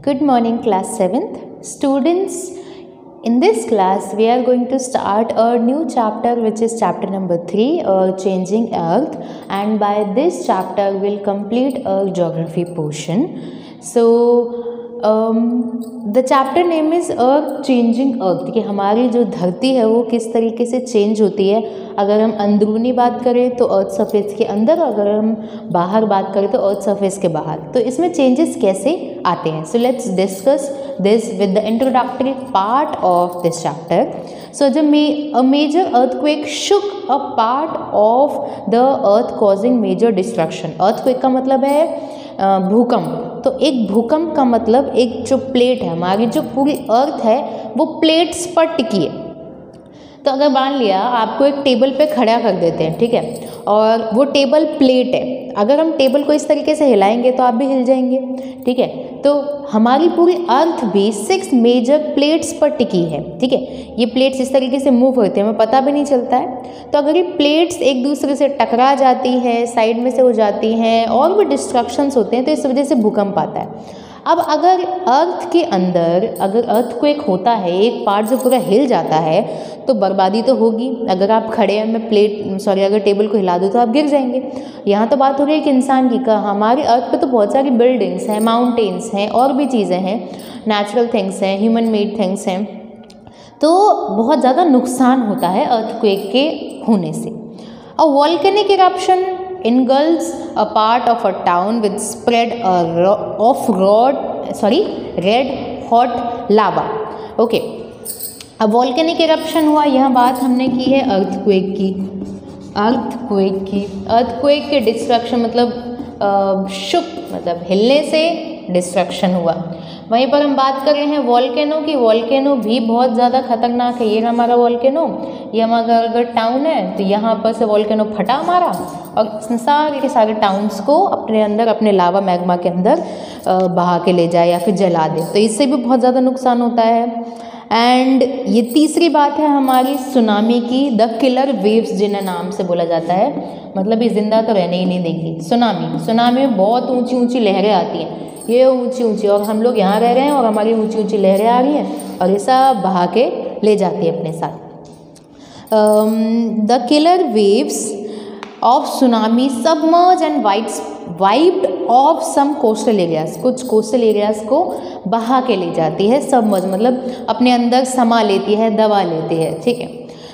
Good morning, class 7th. Students, in this class, we are going to start a new chapter, which is chapter number 3, uh, Changing Earth. And by this chapter, we'll complete a geography portion. So, the chapter name is earth changing earth कि हमारी जो धरती है, वो किस तरीके से change होती है? अगर हम अंदरूनी बात करें तो अर्थ सरफेस के अंदर, अगर हम बाहर बात करें तो अर्थ सरफेस के बाहर। तो इसमें चेंजेस कैसे आते हैं? So let's discuss this with the introductory part of this chapter so may a major earthquake shook a part of the earth causing major destruction earthquake का मतलब है भूकंप। तो एक भूकंप का मतलब एक जो प्लेट है हमारी जो पूरी अर्थ है, वो प्लेट्स पर टिकी है। तो अगर मान लिया, आपको एक टेबल पे खड़ा कर देते हैं, ठीक है? और वो टेबल प्लेट है। अगर हम टेबल को इस तरीके से हिलाएँगे तो आप भी हिल जाएँगे, ठीक है? तो हमारी पूरी अर्थ भी सिक्स मेजर प्लेट्स पर टिकी है, ठीक है? ये प्लेट्स इस तरीके से मूव होते हैं, हमें पता भी नहीं चलता है। तो अगर ये प्लेट्स एक दूसरे से टकरा जाती है साइड में से हो जाती हैं, और भी डिस्ट्रक्शंस होते हैं तो इस वजह से भूकंप आता है। अब अगर अर्थ के अंदर, अगर अर्थ को एक होता है, एक पार्ट जो पूरा हिल जाता है तो बर्बादी तो होगी। अगर आप खड़े हैं, मैं प्लेट सॉरी अगर टेबल को हिला दूँ तो आप गिर जाएँगे। यहाँ तो बात हो रही है कि इंसान की का, हमारे अर्थ पे तो बहुत सारी बिल्डिंग्स हैं माउंटेन्स हैं, और भी चीज़ें हैं नेचुरल थिंग्स हैं ह्यूमन मेड थिंग्स हैं। तो बहुत ज़्यादा नुकसान होता है अर्थ के होने से। और volcanic eruption engulfs a part of a town with spread of rod, sorry, red hot lava. Okay अब वॉल्केनिक इरप्शन हुआ, यह बात हमने की है अर्थक्वेक की। अर्थक्वेक की अर्थक्वेक के डिस्ट्रक्शन मतलब शुक मतलब हिलने से डिस्ट्रक्शन हुआ। वहीं पर हम बात कर रहे हैं वॉल्केनो की। वॉल्केनो भी बहुत ज़्यादा खतरनाक है। ये हमारा वॉल्केनो ये हमारा अगर टाउन है तो यहाँ पर से वॉल्केनो फटा हमारा और सारे के सारे टाउन्स को अपने अंदर, अपने लावा मैग्मा के अंदर बहा के ले जाए या फिर जला दे। तो इससे भी बहुत ज़्यादा नुकसान होता है। एंड ये तीसरी बात है हमारी सुनामी की। द किलर वेव्स जिन्हें नाम से बोला जाता है मतलब ये ज़िंदा तो रहने ही नहीं देंगी। सुनामी सुनामी में बहुत ऊँची ऊँची लहरें आती हैं। ये ऊँची ऊँची, और हम लोग यहाँ रह रहे हैं और हमारी ऊँची ऊँची लहरें आ रही हैं, और ये सब बहा के ले जाती है अपने साथ। The killer waves of tsunami submerge and wipes wiped off some coastal areas कुछ कोस्टल एरियाज़ को बहा के ले जाती है सबमर्ज मतलब अपने अंदर समा लेती है, दबा लेती है, ठीक है?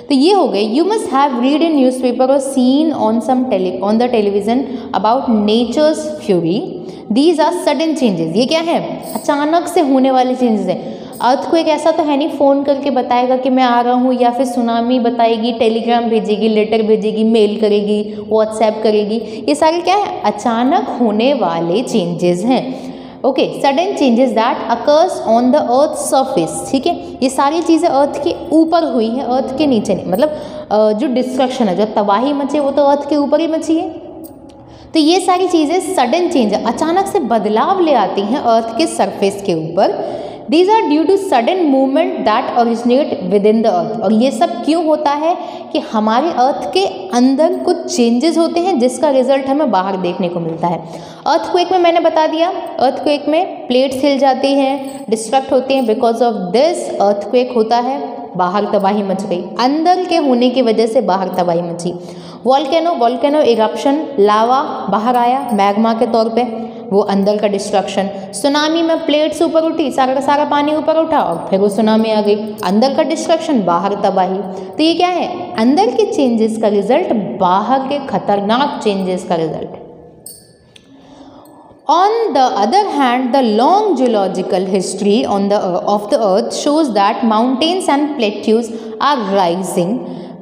तो ये हो गए। You must have read in newspaper और seen on some tele on the television about nature's fury these are sudden changes ये क्या है? अचानक से होने वाले चेंजेस हैं। अर्थ को एक ऐसा तो है नहीं फ़ोन करके बताएगा कि मैं आ रहा हूँ या फिर सुनामी बताएगी टेलीग्राम भेजेगी लेटर भेजेगी मेल करेगी व्हाट्सएप करेगी। ये सारे क्या है? अचानक होने वाले चेंजेस हैं। Okay sudden changes that occurs on the earth surface ठीक है? ये सारी चीज़ें अर्थ के ऊपर हुई हैं अर्थ के नीचे नहीं। मतलब जो डिस्ट्रक्शन है, जो तबाही मची वो तो अर्थ के ऊपर ही मची है। तो ये सारी चीज़ें सडन चेंज अचानक से बदलाव ले आती हैं अर्थ के सरफेस के ऊपर। These are due to sudden movement that originate within the earth और ये सब क्यों होता है कि हमारे अर्थ के अंदर कुछ चेंजेस होते हैं जिसका रिज़ल्ट हमें बाहर देखने को मिलता है। अर्थ क्वेक में मैंने बता दिया अर्थ क्वेक में प्लेट्स हिल जाती हैं डिस्ट्रक्ट होते हैं। Because of this earthquake होता है, बाहर तबाही मच गई। अंदर के होने की वजह से बाहर तबाही मची। वॉल्केनो वॉल्केनो इरप्शन लावा बाहर आया मैग्मा के तौर पे वो अंदर का डिस्ट्रक्शन सुनामी में प्लेट्स ऊपर उठी सारा का सारा पानी ऊपर उठा और फिर वो सुनामी आ गई। अंदर का डिस्ट्रक्शन बाहर तबाही। तो ये क्या है? अंदर के चेंजेस का रिज़ल्ट बाहर के खतरनाक चेंजेस का result On the other hand, the long geological on the, uh, of the earth shows that mountains and plateaus are rising.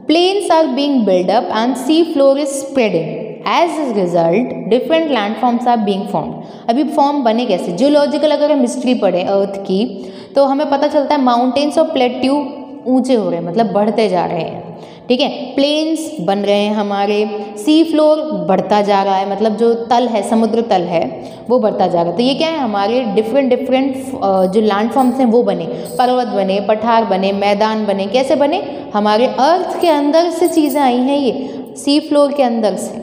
Plains are being built up and sea floor is spreading. As a result, different landforms are being formed. अभी form बने कैसे geological अगर हम history पढ़े अर्थ की तो हमें पता चलता है माउंटेन्स और प्लेट्यू ऊँचे हो रहे हैं मतलब बढ़ते जा रहे हैं ठीक है? प्लेन्स बन रहे हैं हमारे। सी फ्लोर बढ़ता जा रहा है मतलब जो तल है, समुद्र तल है, वो बढ़ता जा रहा है। तो ये क्या है? हमारे डिफरेंट डिफरेंट जो लैंडफॉर्म्स हैं, वो बने। पर्वत बने, पठार बने, मैदान बने। कैसे बने? हमारे अर्थ के अंदर से चीज़ें आई हैं ये। सी फ्लोर के अंदर से।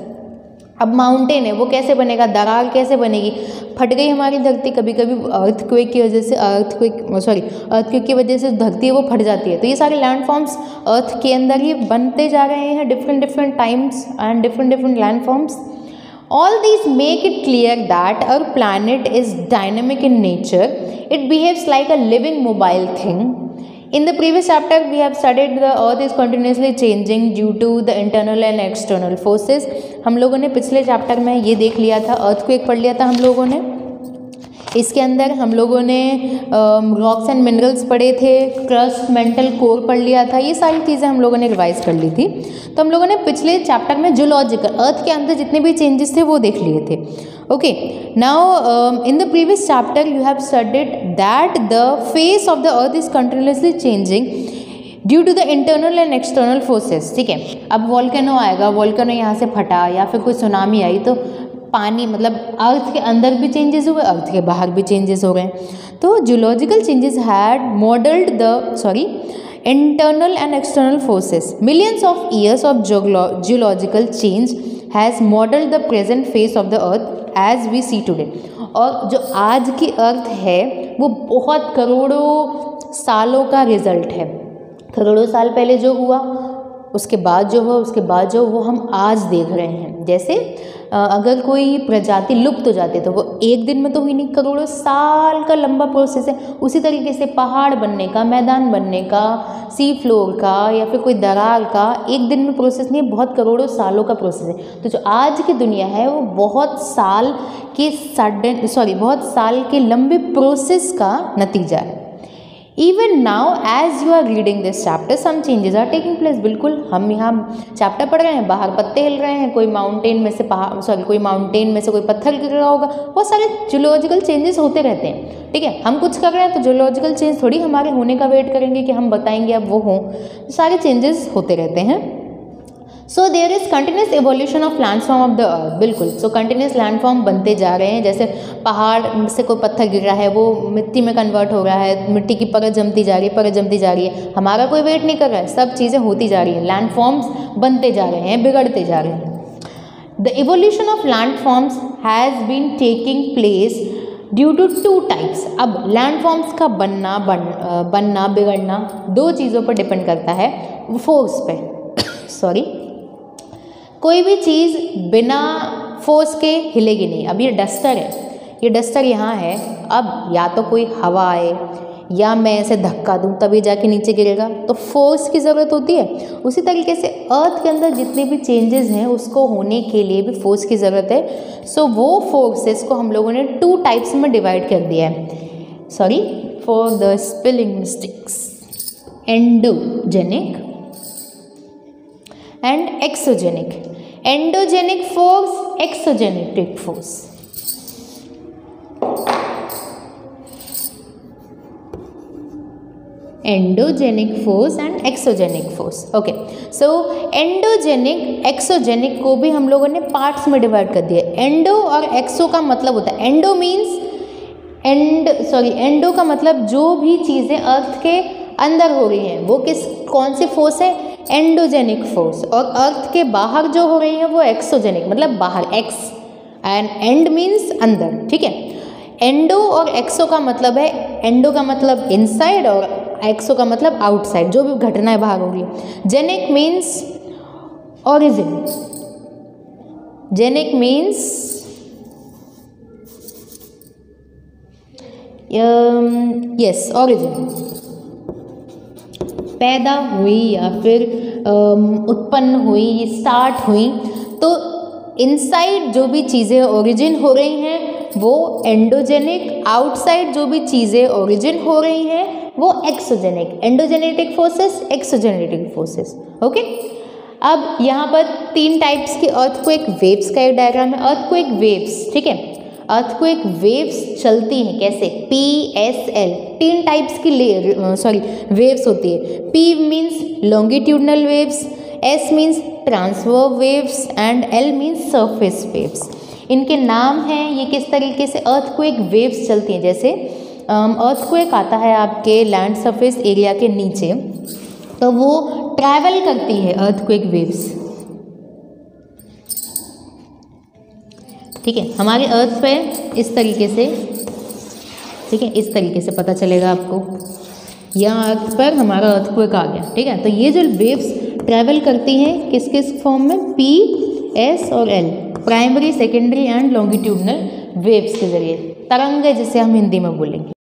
अब माउंटेन है, वो कैसे बनेगा, दरार कैसे बनेगी? फट गई हमारी धरती कभी कभी अर्थक्वेक की वजह से अर्थक्वेक सॉरी अर्थक्वेक की वजह से धरती है, वो फट जाती है। तो ये सारे लैंड फॉर्म्स अर्थ के अंदर ही बनते जा रहे हैं different different times and different different landforms all these make it clear that our is dynamic in nature. It behaves like a living mobile thing. In the previous chapter we have studied the earth is continuously changing due to the internal and external forces हम लोगों ने पिछले chapter में ये देख लिया था अर्थ को एक पढ़ लिया था हम लोगों ने इसके अंदर हम लोगों ने रॉक्स एंड मिनरल्स पढ़े थे क्रस्ट मेंटल कोर पढ़ लिया था, ये सारी चीज़ें हम लोगों ने रिवाइज कर ली थी। तो हम लोगों ने पिछले चैप्टर में जूलॉजिकल अर्थ के अंदर जितने भी चेंजेस थे वो देख लिए थे। Okay now in the previous chapter you have studied that the face of the earth is continuously changing due to the internal and external forces ठीक है? अब वॉल्केनो आएगा वॉल्केनो यहाँ से फटा या फिर कोई सुनामी आई तो पानी मतलब अर्थ के अंदर भी चेंजेस हुए अर्थ के बाहर भी चेंजेस हो गए। तो geological changes had modelled the sorry internal and external forces millions of years of geological change has modelled the present face of the earth as we see today और जो आज की अर्थ है, वो बहुत करोड़ों सालों का रिज़ल्ट है। करोड़ों साल पहले जो हुआ, उसके बाद जो हुआ, उसके बाद जो वो हम आज देख रहे हैं। जैसे अगर कोई प्रजाति लुप्त हो जाती है तो वो एक दिन में तो हुई नहीं, करोड़ों साल का लंबा प्रोसेस है। उसी तरीके से पहाड़ बनने का, मैदान बनने का सी फ्लोर का, या फिर कोई दरार का, एक दिन में प्रोसेस नहीं है, बहुत करोड़ों सालों का प्रोसेस है। तो जो आज की दुनिया है, वो बहुत साल के सडन सॉरी बहुत साल के लंबे प्रोसेस का नतीजा है। Even now as you are reading this chapter some changes are taking place बिल्कुल, हम यहाँ चैप्टर पढ़ रहे हैं, बाहर पत्ते हिल रहे हैं, कोई माउंटेन में से पहाड़ सॉरी कोई माउंटेन में से कोई पत्थर गिर रहा होगा। बहुत सारे जूलॉजिकल चेंजेस होते रहते हैं, ठीक है? हम कुछ कर रहे हैं तो जूलॉजिकल चेंज थोड़ी हमारे होने का वेट करेंगे कि हम बताएँगे, अब वो हों। सारे चेंजेस होते रहते हैं। So there is continuous evolution of landform of the earth बिल्कुल। सो कंटिन्यूस लैंडफॉर्म बनते जा रहे हैं। जैसे पहाड़ से कोई पत्थर गिर रहा है, वो मिट्टी में कन्वर्ट हो रहा है, मिट्टी की परत जमती जा रही है, परत जमती जा रही है। हमारा कोई वेट नहीं कर रहा है। सब चीज़ें होती जा रही हैं। लैंडफॉर्म्स बनते जा रहे हैं, बिगड़ते जा रहे हैं। The evolution of landforms has been taking place due to two types अब लैंडफॉर्म्स का बनना, बन बनना, बिगड़ना, दो चीज़ों पर डिपेंड करता है। फोर्स पे। सॉरी कोई भी चीज़ बिना फोर्स के हिलेगी नहीं। अब ये डस्टर है। ये डस्टर यहाँ है। अब या तो कोई हवा आए, या मैं ऐसे धक्का दूँ, तभी जाके नीचे गिरेगा। तो फोर्स की ज़रूरत होती है। उसी तरीके से अर्थ के अंदर जितने भी चेंजेस हैं, उसको होने के लिए भी फोर्स की ज़रूरत है। सो वो फोर्सेस को हम लोगों ने टू टाइप्स में डिवाइड कर दिया है। Sorry for the spelling mistakes endogenic and exogenic endogenic force exogenetic force endogenic force and exogenic force okay so endogenic exogenic को भी हम लोगों ने पार्ट्स में डिवाइड कर दिया. एंडो और एक्सो का मतलब होता है. Endo means end sorry endo का मतलब जो भी चीज़ें अर्थ के अंदर हो रही हैं, वो किस, कौन सी फोर्स है? एंडोजेनिक फोर्स और अर्थ के बाहर जो हो रही है वो एक्सोजेनिक मतलब बाहर एक्स एंड एंड मीन्स अंदर, ठीक है? एंडो और एक्सो का मतलब है एंडो का मतलब इनसाइड और एक्सो का मतलब आउटसाइड जो भी घटनाएँ बाहर हो genic means origin genic means yes origin पैदा हुई या फिर उत्पन्न हुई स्टार्ट हुई तो इनसाइड जो भी चीज़ें ओरिजिन हो रही हैं, वो एंडोजेनिक आउटसाइड जो भी चीज़ें ओरिजिन हो रही हैं, वो exogenic endogenetic forces exogenetic forces okay अब यहाँ पर तीन टाइप्स के अर्थ को एक वेव्स का एक डायग्राम है अर्थ को एक वेव्स ठीक है? अर्थ को एक वेव्स चलती हैं, कैसे? पी एस एल तीन टाइप्स की ले सॉरी वेव्स होती है। P means longitudinal waves S means transfer waves and L means surface waves इनके नाम हैं, ये किस तरीके से अर्थ को एक वेव्स चलती हैं? जैसे अर्थ को एक आता है आपके लैंड सरफेस एरिया के नीचे तो वो ट्रैवल करती है अर्थ वेव्स ठीक है? हमारे अर्थ पे इस तरीके से, ठीक है? इस तरीके से पता चलेगा आपको। यहाँ अर्थ पर हमारा अर्थ क्विक आ गया, ठीक है? तो ये जो वेव्स ट्रैवल करती हैं, किस किस फॉर्म में? पी एस और L primary secondary and longitudinal waves के ज़रिए। तरंग जिसे हम हिंदी में बोलेंगे।